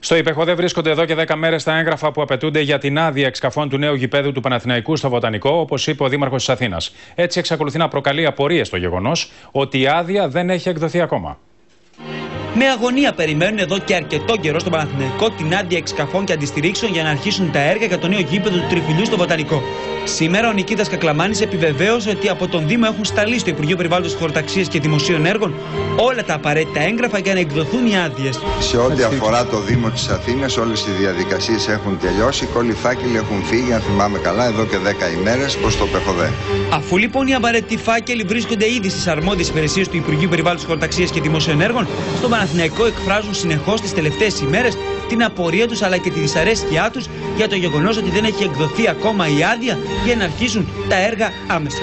Στο ΥΠΕΧΟ δεν βρίσκονται εδώ και 10 μέρες τα έγγραφα που απαιτούνται για την άδεια εξκαφών του νέου γηπέδου του Παναθηναϊκού στο Βοτανικό, όπως είπε ο Δήμαρχος της Αθήνας. Έτσι, εξακολουθεί να προκαλεί απορίες το γεγονός ότι η άδεια δεν έχει εκδοθεί ακόμα. Με αγωνία περιμένουν εδώ και αρκετό καιρό στον Παναθηναϊκό την άδεια εξκαφών και αντιστηρίξεων για να αρχίσουν τα έργα για το νέο γήπεδο του Τριφυλιού στο Βοτανικό. Σήμερα ο Νικήτας Κακλαμάνης επιβεβαίωσε ότι από τον Δήμο έχουν σταλεί στο Υπουργείο Περιβάλλοντος Χωροταξίας και Δημοσίων Έργων όλα τα απαραίτητα έγγραφα για να εκδοθούν οι άδειες. Σε ό,τι αφορά το Δήμο της Αθήνας, όλες οι διαδικασίες έχουν τελειώσει. Οι φάκελοι έχουν φύγει, αν θυμάμαι καλά, εδώ και 10 ημέρες προ το ΠΕΧΟΔΕ. Αφού λοιπόν οι απαραίτητοι φάκελοι βρίσκονται ήδη στις αρμόδιες υπηρεσίες του Υπουργείου Περιβάλλοντος Χωροταξίας και Δημοσίων Έργων, στον Παναθηναϊκό εκφράζουν συνεχώς τις τελευταίες ημέρες την απορία τους αλλά και τη δυσαρέσκειά τους για το γεγονός ότι δεν έχει εκδοθεί ακόμα η άδεια για να αρχίσουν τα έργα άμεσα.